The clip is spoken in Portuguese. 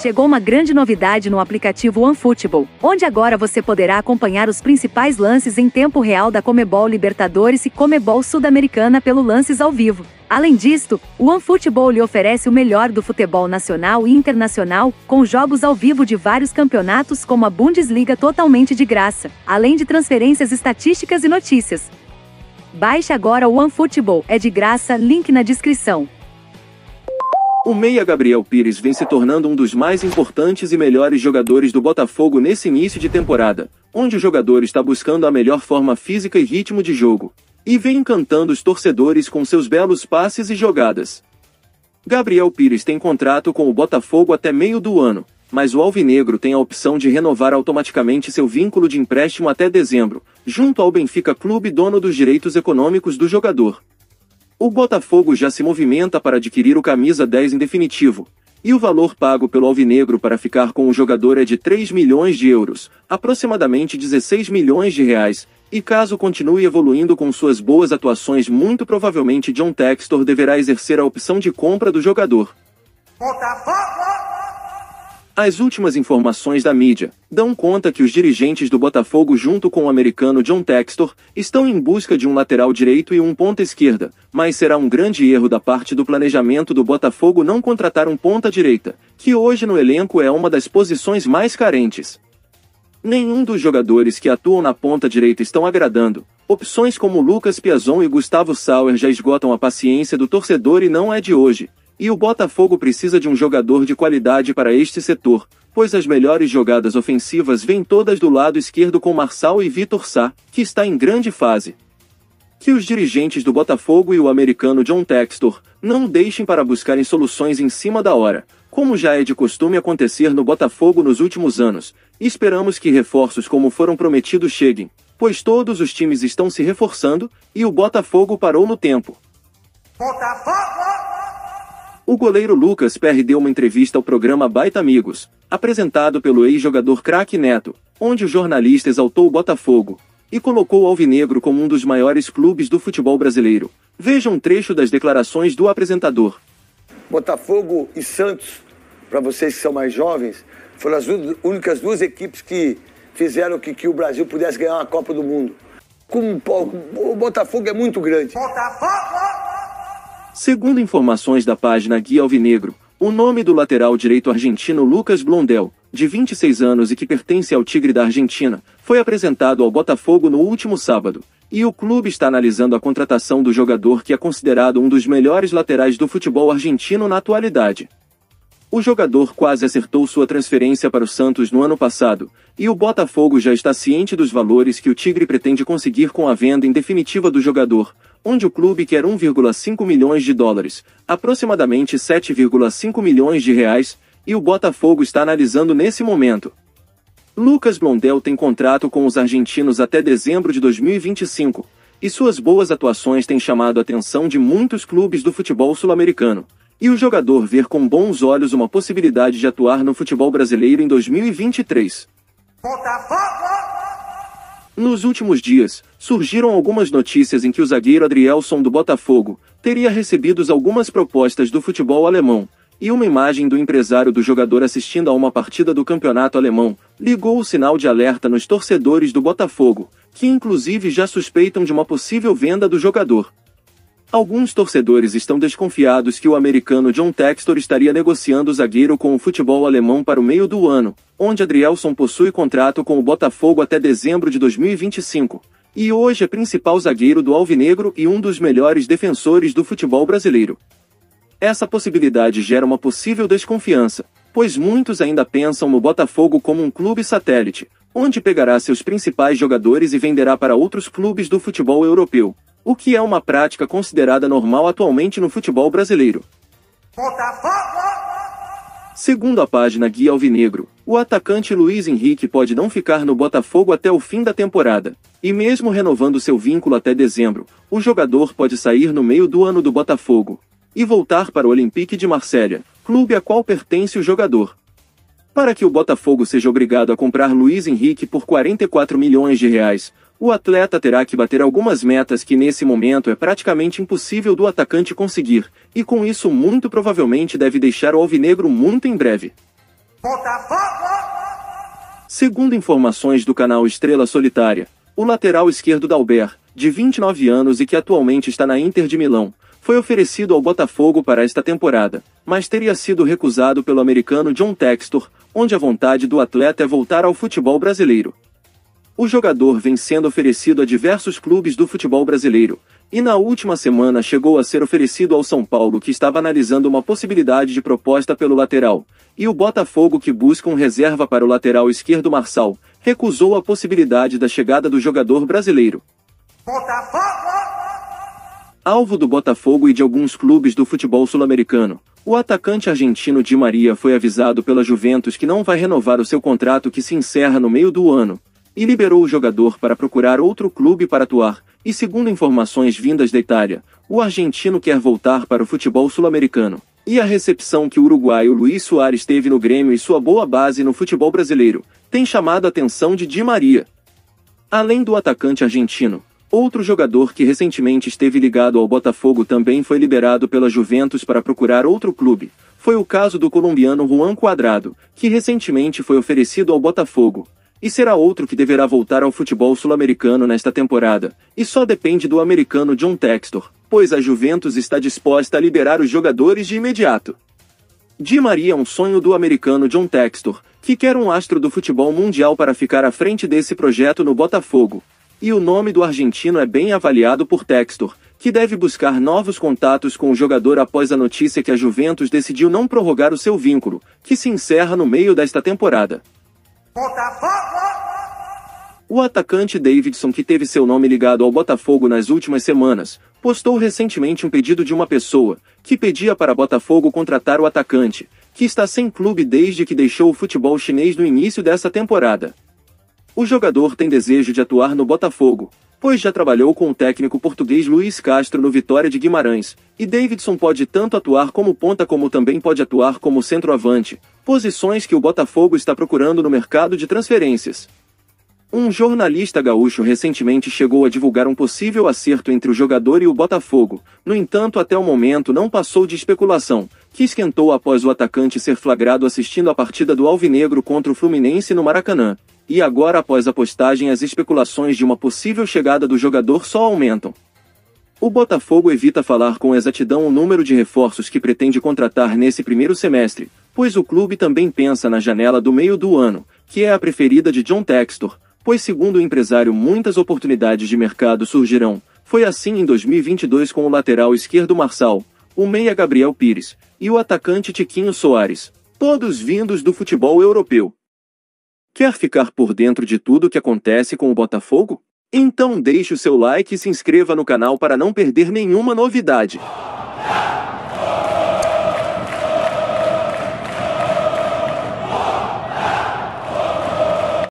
Chegou uma grande novidade no aplicativo OneFootball, onde agora você poderá acompanhar os principais lances em tempo real da Comebol Libertadores e Comebol Sul-Americana pelo Lances ao Vivo. Além disto, o OneFootball lhe oferece o melhor do futebol nacional e internacional, com jogos ao vivo de vários campeonatos como a Bundesliga totalmente de graça, além de transferências estatísticas e notícias. Baixe agora o OneFootball, é de graça, link na descrição. O meia Gabriel Pires vem se tornando um dos mais importantes e melhores jogadores do Botafogo nesse início de temporada, onde o jogador está buscando a melhor forma física e ritmo de jogo, e vem encantando os torcedores com seus belos passes e jogadas. Gabriel Pires tem contrato com o Botafogo até meio do ano, mas o Alvinegro tem a opção de renovar automaticamente seu vínculo de empréstimo até dezembro, junto ao Benfica Clube dono dos direitos econômicos do jogador. O Botafogo já se movimenta para adquirir o camisa 10 em definitivo, e o valor pago pelo Alvinegro para ficar com o jogador é de 3 milhões de euros, aproximadamente 16 milhões de reais, e caso continue evoluindo com suas boas atuações muito provavelmente John Textor deverá exercer a opção de compra do jogador. Botafogo! As últimas informações da mídia dão conta que os dirigentes do Botafogo, junto com o americano John Textor, estão em busca de um lateral direito e um ponta esquerda, mas será um grande erro da parte do planejamento do Botafogo não contratar um ponta direita, que hoje no elenco é uma das posições mais carentes. Nenhum dos jogadores que atuam na ponta direita estão agradando. Opções como Lucas Piazon e Gustavo Sauer já esgotam a paciência do torcedor e não é de hoje. E o Botafogo precisa de um jogador de qualidade para este setor, pois as melhores jogadas ofensivas vêm todas do lado esquerdo com Marçal e Vitor Sá, que está em grande fase. Que os dirigentes do Botafogo e o americano John Textor não deixem para buscarem soluções em cima da hora, como já é de costume acontecer no Botafogo nos últimos anos. Esperamos que reforços como foram prometidos cheguem, pois todos os times estão se reforçando e o Botafogo parou no tempo. Botafogo! O goleiro Lucas Perry deu uma entrevista ao programa Baita Amigos, apresentado pelo ex-jogador Craque Neto, onde o jornalista exaltou o Botafogo e colocou o Alvinegro como um dos maiores clubes do futebol brasileiro. Veja um trecho das declarações do apresentador. Botafogo e Santos, para vocês que são mais jovens, foram as únicas duas equipes que fizeram que, que o Brasil pudesse ganhar uma Copa do Mundo. Com, o Botafogo é muito grande. Botafogo! Segundo informações da página Guia Alvinegro, o nome do lateral direito argentino Lucas Blondel, de 26 anos e que pertence ao Tigre da Argentina, foi apresentado ao Botafogo no último sábado, e o clube está analisando a contratação do jogador que é considerado um dos melhores laterais do futebol argentino na atualidade. O jogador quase acertou sua transferência para o Santos no ano passado, e o Botafogo já está ciente dos valores que o Tigre pretende conseguir com a venda em definitiva do jogador, onde o clube quer 1,5 milhões de dólares, aproximadamente 7,5 milhões de reais, e o Botafogo está analisando nesse momento. Lucas Blondel tem contrato com os argentinos até dezembro de 2025, e suas boas atuações têm chamado a atenção de muitos clubes do futebol sul-americano. E o jogador ver com bons olhos uma possibilidade de atuar no futebol brasileiro em 2023. Botafogo! Nos últimos dias, surgiram algumas notícias em que o zagueiro Adrielson do Botafogo teria recebido algumas propostas do futebol alemão, e uma imagem do empresário do jogador assistindo a uma partida do campeonato alemão ligou o sinal de alerta nos torcedores do Botafogo, que inclusive já suspeitam de uma possível venda do jogador. Alguns torcedores estão desconfiados que o americano John Textor estaria negociando o zagueiro com o futebol alemão para o meio do ano, onde Adrielson possui contrato com o Botafogo até dezembro de 2025, e hoje é principal zagueiro do Alvinegro e um dos melhores defensores do futebol brasileiro. Essa possibilidade gera uma possível desconfiança, pois muitos ainda pensam no Botafogo como um clube satélite, onde pegará seus principais jogadores e venderá para outros clubes do futebol europeu o que é uma prática considerada normal atualmente no futebol brasileiro. Segundo a página Guia Alvinegro, o atacante Luiz Henrique pode não ficar no Botafogo até o fim da temporada, e mesmo renovando seu vínculo até dezembro, o jogador pode sair no meio do ano do Botafogo e voltar para o Olympique de Marselha, clube a qual pertence o jogador. Para que o Botafogo seja obrigado a comprar Luiz Henrique por 44 milhões de reais, o atleta terá que bater algumas metas que nesse momento é praticamente impossível do atacante conseguir, e com isso muito provavelmente deve deixar o alvinegro muito em breve. Segundo informações do canal Estrela Solitária, o lateral esquerdo Dalber, de 29 anos e que atualmente está na Inter de Milão, foi oferecido ao Botafogo para esta temporada, mas teria sido recusado pelo americano John Textor, onde a vontade do atleta é voltar ao futebol brasileiro. O jogador vem sendo oferecido a diversos clubes do futebol brasileiro, e na última semana chegou a ser oferecido ao São Paulo, que estava analisando uma possibilidade de proposta pelo lateral, e o Botafogo, que busca um reserva para o lateral esquerdo Marçal, recusou a possibilidade da chegada do jogador brasileiro. Botafogo! Alvo do Botafogo e de alguns clubes do futebol sul-americano, o atacante argentino Di Maria foi avisado pela Juventus que não vai renovar o seu contrato que se encerra no meio do ano, e liberou o jogador para procurar outro clube para atuar, e segundo informações vindas da Itália, o argentino quer voltar para o futebol sul-americano. E a recepção que o uruguaio Luiz Soares teve no Grêmio e sua boa base no futebol brasileiro, tem chamado a atenção de Di Maria. Além do atacante argentino, outro jogador que recentemente esteve ligado ao Botafogo também foi liberado pela Juventus para procurar outro clube. Foi o caso do colombiano Juan Cuadrado, que recentemente foi oferecido ao Botafogo, e será outro que deverá voltar ao futebol sul-americano nesta temporada, e só depende do americano John Textor, pois a Juventus está disposta a liberar os jogadores de imediato. Di Maria é um sonho do americano John Textor, que quer um astro do futebol mundial para ficar à frente desse projeto no Botafogo. E o nome do argentino é bem avaliado por Textor, que deve buscar novos contatos com o jogador após a notícia que a Juventus decidiu não prorrogar o seu vínculo, que se encerra no meio desta temporada. O atacante Davidson, que teve seu nome ligado ao Botafogo nas últimas semanas, postou recentemente um pedido de uma pessoa, que pedia para Botafogo contratar o atacante, que está sem clube desde que deixou o futebol chinês no início dessa temporada. O jogador tem desejo de atuar no Botafogo, pois já trabalhou com o técnico português Luiz Castro no Vitória de Guimarães, e Davidson pode tanto atuar como ponta como também pode atuar como centroavante, posições que o Botafogo está procurando no mercado de transferências. Um jornalista gaúcho recentemente chegou a divulgar um possível acerto entre o jogador e o Botafogo, no entanto, até o momento não passou de especulação, que esquentou após o atacante ser flagrado assistindo a partida do Alvinegro contra o Fluminense no Maracanã. E agora, após a postagem, as especulações de uma possível chegada do jogador só aumentam. O Botafogo evita falar com exatidão o número de reforços que pretende contratar nesse primeiro semestre, pois o clube também pensa na janela do meio do ano, que é a preferida de John Textor, pois segundo o empresário muitas oportunidades de mercado surgirão. Foi assim em 2022 com o lateral esquerdo Marçal, o meia Gabriel Pires e o atacante Tiquinho Soares, todos vindos do futebol europeu. Quer ficar por dentro de tudo o que acontece com o Botafogo? Então deixe o seu like e se inscreva no canal para não perder nenhuma novidade.